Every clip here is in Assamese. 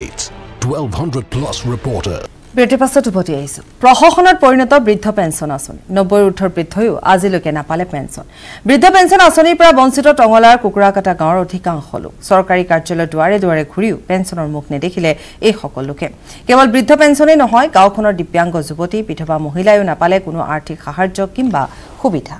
1200 plus reporter. বিৰতিৰ পাছত উভতি আহিছো প্ৰশাসনত পৰিণত বৃদ্ধ পেঞ্চন আঁচনি নব্বৈৰ ঊৰ্ধৰ বৃদ্ধয়ো আজিলৈকে নাপালে পেঞ্চন বৃদ্ধ পেঞ্চন আঁচনিৰ পৰা বঞ্চিত টঙলাৰ কুকুৰাকাটা গাঁৱৰ অধিকাংশ লোক চৰকাৰী কাৰ্যালয়ৰ দুৱাৰে দুৱাৰে ঘূৰিও পেঞ্চনৰ মুখ নেদেখিলে এইসকল লোকে কেৱল বৃদ্ধ পেঞ্চনেই নহয় গাঁওখনৰ দিব্যাংগ যুৱতী বিধৱা মহিলায়ো নাপালে কোনো আৰ্থিক সাহায্য কিম্বা সুবিধা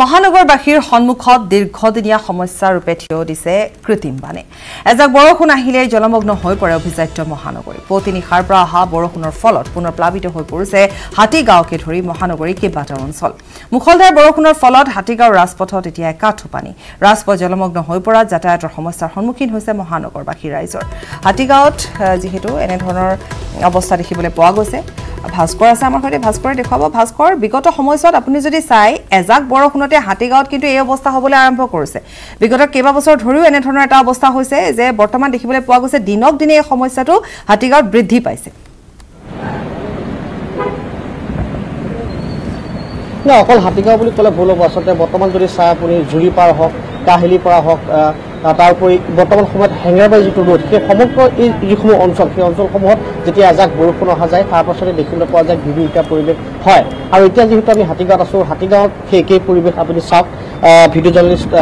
মহানগৰবাসীৰ সন্মুখত দীৰ্ঘদিনীয়া সমস্যা ৰূপে থিয় দিছে কৃত্ৰিম বানে এজাক বৰষুণ আহিলেই জলমগ্ন হৈ পৰে অভিজাত্য মহানগৰী। পুৱতি নিশাৰ পৰা অহা বৰষুণৰ ফলত পুনৰ প্লাৱিত হৈ পৰিছে হাতীগাঁৱকে ধৰি মহানগৰীৰ কেইবাটাও অঞ্চল। মুখলধাৰ বৰষুণৰ ফলত হাতীগাঁৱৰ ৰাজপথত এতিয়া একাঠো পানী। ৰাজপথ জলমগ্ন হৈ পৰাত যাতায়াতৰ সমস্যাৰ সন্মুখীন হৈছে মহানগৰবাসী ৰাইজৰ। হাতীগাঁৱত যিহেতু এনেধৰণৰ অৱস্থা দেখিবলৈ পোৱা গৈছে। ভাস্কৰ আছে আমাৰ সৈতে। ভাস্কৰে দেখুৱাব। ভাস্কৰ বিগত সময়ছোৱাত আপুনি যদি চাই এজাক বৰষুণতে হাতীগাঁৱত কিন্তু এই অৱস্থা হ'বলৈ আৰম্ভ কৰিছে। বিগত কেইবাবছৰ ধৰিও এনেধৰণৰ এটা অৱস্থা হৈছে যে বৰ্তমান দেখিবলৈ পোৱা গৈছে দিনক দিনে এই সমস্যাটো হাতীগাঁৱত বৃদ্ধি পাইছে। অকল হাতীগাঁও বুলি ক'লে ভুল হ'ব। আচলতে বৰ্তমান যদি চাই আপুনি জুৰিপাৰ হওক কাহিলিৰ পৰা হওক আহ, তাৰ উপৰি বৰ্তমান সময়ত হেঙেৰাবাৰী যিটো ৰোড সেই সমগ্ৰ এই যিসমূহ অঞ্চল সেই অঞ্চলসমূহত যেতিয়া এজাক বৰষুণ অহা যায় তাৰ পাছতে দেখিবলৈ পোৱা যায় বিভীষিকা পৰিৱেশ হয়। আৰু এতিয়া যিহেতু আমি হাতীগাঁৱত আছোঁ হাতীগাঁৱত সেই একেই পৰিৱেশ আপুনি চাওক ভিডিঅ' জাৰ্নেলিষ্ট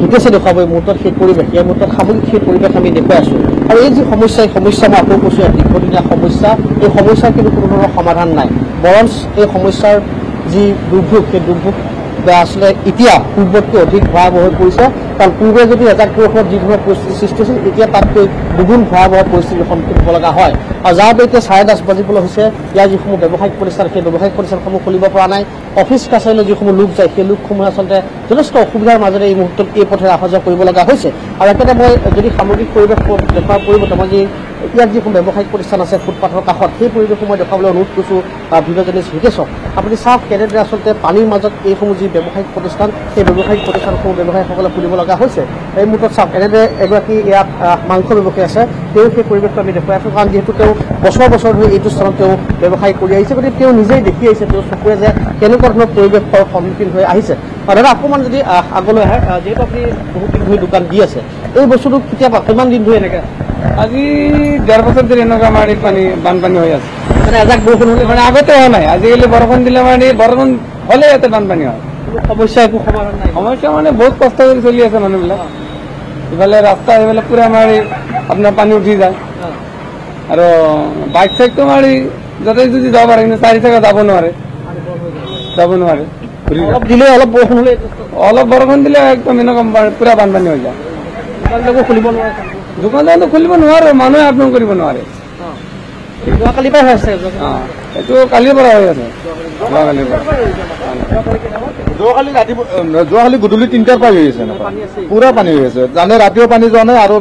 হিতেশে দেখুৱাব এই মুহূৰ্তত সেই পৰিৱেশ। এই মুহূৰ্তত সামগ্ৰিক সেই পৰিৱেশ আমি দেখুৱাই আছোঁ। আৰু এই যি সমস্যা এই সমস্যা মই আকৌ কৈছোঁ দীৰ্ঘদিনীয়া সমস্যা এই সমস্যাৰ কিন্তু কোনো ধৰণৰ সমাধান নাই। বৰঞ্চ এই সমস্যাৰ যি দুৰ্ভোগ সেই দুৰ্ভোগ আচলতে এতিয়া পূৰ্বতকৈ অধিক ভয়াৱহ হৈ পৰিছে। কাৰণ পূৰ্বে যদি এজাক বৰষুণত যি ধৰণৰ পৰিস্থিতিৰ সৃষ্টি হৈছিল এতিয়া তাতকৈ দুগুণ ভয়াৱহ পৰিস্থিতিৰ সন্মুখীন হ'ব লগা হয়। আৰু যাৰ বাবে এতিয়া চাৰে দহ বাজিবলৈ হৈছে ইয়াৰ যিসমূহ ব্যৱসায়িক প্ৰতিষ্ঠান সেই ব্যৱসায়িক প্ৰতিষ্ঠানসমূহ খুলিব পৰা নাই। অফিচ কাছাৰীলৈ যিসমূহ লোক যায় সেই লোকসমূহে আচলতে যথেষ্ট অসুবিধাৰ মাজেৰে এই মুহূৰ্তত এই পথেৰে অহা যোৱা কৰিব লগা হৈছে। আৰু একেটা মই যদি সামগ্ৰিক পৰিৱেশ দেখুৱাৰ পৰিৱৰ্তে মই যি ইয়াত যিসমূহ ব্যৱসায়িক প্ৰতিষ্ঠান আছে ফুটপাথৰ কাষত সেই পৰিৱেশসমূহ মই দেখুৱাবলৈ অনুৰোধ কৰিছোঁ জাৰ্নেলিষ্ট হিতেশক আপুনি চাওক কেনেদৰে আচলতে পানীৰ মাজত এইসমূহ যি ব্যৱসায়িক প্ৰতিষ্ঠান সেই ব্যৱসায়িক প্ৰতিষ্ঠানসমূহ ব্যৱসায়ীসকলে খুলিব লগা হৈছে। এই মুহূৰ্তত চাওক এনেদৰে এগৰাকী ইয়াত মাংস ব্যৱসায়ী আছে তেওঁ সেই পৰিৱেশটো আমি দেখুৱাই আছোঁ কাৰণ যিহেতু তেওঁ বছৰ বছৰ ধৰি এইটো স্থানত তেওঁ ব্যৱসায় কৰি আহিছে গতিকে তেওঁ নিজেই দেখি আহিছে তেওঁ চকুৰে যে কেনেকুৱা ধৰণৰ পৰিৱেশৰ সন্মুখীন হৈ আহিছে। দাদা অকণমান যদি আগলৈ আহ, যিহেতু আপুনি বহুত দিন ধৰি দোকান দি আছে এই বস্তুটো কেতিয়াবা কিমান দিন ধৰি এনেকৈ আজি ডেৰ বছৰ ধৰি এনেকুৱা আমাৰ এই পানী বানপানী হৈ আছে। মানে এজাক বৰষুণ হ'লে মানে আগতে হোৱা নাই আজিকালি বৰষুণ দিলে মানে বৰষুণ হ'লে ইয়াতে বানপানী হয়। সমস্যা একো সমাধান নাই। সমস্যা মানে বহুত কষ্ট কৰি চলি আছে মানুহবিলাক। ইফালে ৰাস্তা এইফালে পুৰা মাৰি আপোনাৰ পানী উঠি যায়। আৰু বাইক চাইকটো মাৰি য'তে যদি যাব পাৰে কিন্তু চাৰি চাকা যাব নোৱাৰে। যাব নোৱাৰে। অলপ দিলে অলপ বৰষুণ হ'লে অলপ বৰষুণ দিলে একদম এনেকুৱা পুৰা বানপানী হৈ যায়। খুলিব নোৱাৰে। দোকান দোকানটো খুলিব নোৱাৰে মানুহে আপডাউন কৰিব নোৱাৰে। যোৱাকালিৰ পৰাই হৈ আছে অঁ এইটো কালিৰ পৰা হৈ আছে। যোৱাকালিৰ পৰা। যোৱাকালি ৰাতিপুৱা যোৱাকালি গধূলি তিনিটাৰ পৰা হৈ আছে। পুৰা পানী হৈ আছে। জানে ৰাতিও পানী যোৱা নাই আৰু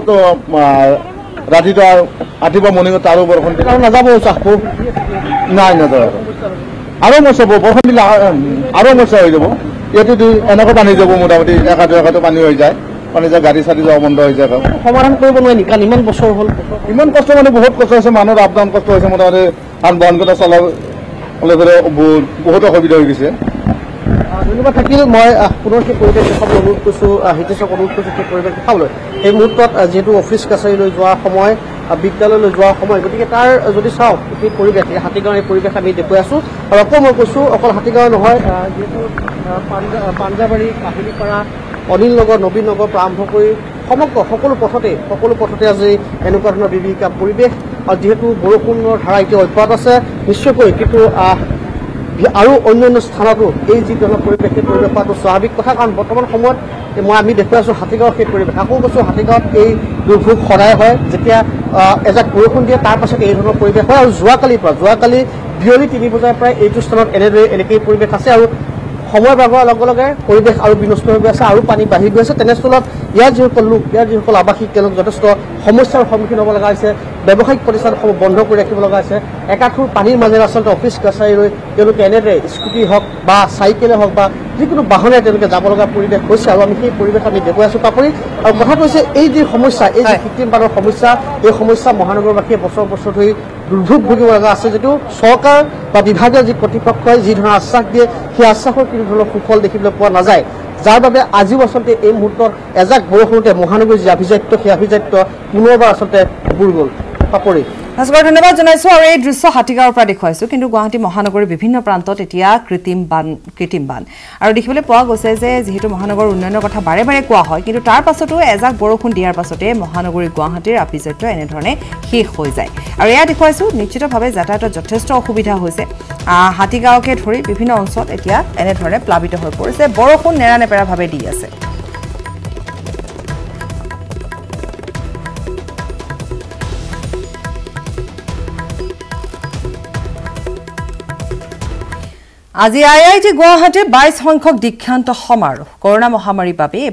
ৰাতিটো আৰু ৰাতিপুৱা মৰ্ণিঙত আৰু বৰষুণ দিলে। আৰু নাযাব চাহপুৰ নাই নাযায় আৰু আৰু হ'ব বৰষুণ দিলে আৰু মচা হৈ যাব। ইয়াতেতো এনেকুৱা পানী যাব মোটামুটি একাটো একাটো পানী হৈ যায়। পানী যায় গাড়ী চাড়ী যাব বন্ধ হৈ যায়। সমাধান কৰিব নোৱাৰি নেকি কাৰণ ইমান বছৰ হ'ল। ইমান কষ্ট মানে বহুত কষ্ট হৈছে মানুহৰ আপ ডাউন কষ্ট হৈছে মোটামুটি আন বহন কৰি চলাবলৈ ধৰি বহুত অসুবিধা হৈ গৈছে। ধন্যবাদ থাকিল মই পুনৰ সেই পৰিৱেশ দেখাবলৈ অনুৰোধ কৰিছোঁ হিতেশক অনুৰোধ কৰিছোঁ সেই পৰিৱেশ দেখাবলৈ এই মুহূৰ্তত যিহেতু অফিচ কাছাৰীলৈ যোৱা সময় বিদ্যালয়লৈ যোৱা সময় গতিকে তাৰ যদি চাওঁ সেই পৰিৱেশ হাতীগাঁৱৰ এই পৰিৱেশ আমি দেখুৱাই আছোঁ। আৰু আকৌ মই কৈছোঁ অকল হাতীগাঁও নহয় যিহেতু পাঞ্জাবাৰী কাহিলীপাৰা অনিল নগৰ নবীন নগৰ পৰা আৰম্ভ কৰি সমগ্ৰ সকলো পথতে সকলো পথতে আজি এনেকুৱা ধৰণৰ বিভীষিকা পৰিৱেশ আৰু যিহেতু বৰষুণৰ ধাৰা এতিয়া অব্যাহত আছে নিশ্চয়কৈ কিন্তু আৰু অন্য অন্য স্থানতো এই যি ধৰণৰ পৰিৱেশ সেই পৰিৱেশ হোৱাটো স্বাভাৱিক কথা। কাৰণ বৰ্তমান সময়ত মই আমি দেখুৱাই আছোঁ হাতীগাঁৱৰ সেই পৰিৱেশ। আকৌ কৈছোঁ হাতীগাঁৱত এই দুৰ্ভোগ সদায় হয়। যেতিয়া এজাক বৰষুণ দিয়ে তাৰ পাছত এই ধৰণৰ পৰিৱেশ হয়। আৰু যোৱাকালিৰ পৰা যোৱাকালি বিয়লি তিনি বজাৰ পৰাই এইটো স্থানত এনেদৰে এনেকেই পৰিৱেশ আছে আৰু সময় বাগৰাৰ লগে লগে পৰিৱেশ আৰু বিনষ্ট হৈ গৈ আছে আৰু পানী বাঢ়ি গৈ আছে। তেনেস্থলত ইয়াৰ যিসকল লোক ইয়াৰ যিসকল আৱাসিক তেওঁলোক যথেষ্ট সমস্যাৰ সন্মুখীন হ'ব লগা হৈছে। ব্যৱসায়িক প্ৰতিষ্ঠানসমূহ বন্ধ কৰি ৰাখিব লগা হৈছে। একাঠুৰ পানীৰ মাজেৰে আচলতে অফিচ কাছাৰীলৈ তেওঁলোকে এনেদৰে স্কুটি হওক বা চাইকেলে হওক বা যিকোনো বাহনেৰে তেওঁলোকে যাব লগা পৰিৱেশ হৈছে আৰু আমি সেই পৰিৱেশ আমি দেখুৱাই আছোঁ তাৰোপৰি আৰু কথাটো হৈছে এই যি সমস্যা এই যি। কৃত্ৰিম বানৰ সমস্যা এই সমস্যা মহানগৰবাসীয়ে বছৰ বছৰ ধৰি দুৰ্ভোগ ভুগিব লগা আছে যদিও চৰকাৰ বা বিভাগীয় যি কৰ্তৃপক্ষই যি ধৰণৰ আশ্বাস দিয়ে সেই আশ্বাসৰ কোনো ধৰণৰ সুফল দেখিবলৈ পোৱা নাযায়। যাৰ বাবে আজিও আচলতে এই মুহূৰ্তত এজাক বৰষুণতে মহানগৰীৰ যি আভিজাত্য সেই আভিজাত্য পুনৰবাৰ আচলতে বুৰ গ'ল। পাপৰি। ভাস্কৰ ধন্যবাদ জনাইছো আৰু এই দৃশ্য হাতীগাঁৱৰ পৰা দেখুৱাইছো। কিন্তু গুৱাহাটী মহানগৰীৰ বিভিন্ন প্ৰান্তত এতিয়া কৃত্ৰিম বান কৃত্ৰিম বান। আৰু দেখিবলৈ পোৱা গৈছে যে যিহেতু মহানগৰৰ উন্নয়নৰ কথা বাৰে বাৰে কোৱা হয় কিন্তু তাৰ পাছতো এজাক বৰষুণ দিয়াৰ পাছতে মহানগৰী গুৱাহাটীৰ আভিজাত্য এনেধৰণে শেষ হৈ যায়। আৰু এয়া দেখুৱাইছো নিশ্চিতভাৱে যাতায়াতত যথেষ্ট অসুবিধা হৈছে। হাতীগাঁৱকে ধৰি বিভিন্ন অঞ্চল এতিয়া এনেধৰণে প্লাৱিত হৈ পৰিছে। বৰষুণ নেৰানেপেৰাভাৱে দি আছে। আজি আই আই টি গুৱাহাটীৰ বাইছ সংখ্যক দীক্ষান্ত সমাৰোহ। কৰোণা মহামাৰীৰ বাবে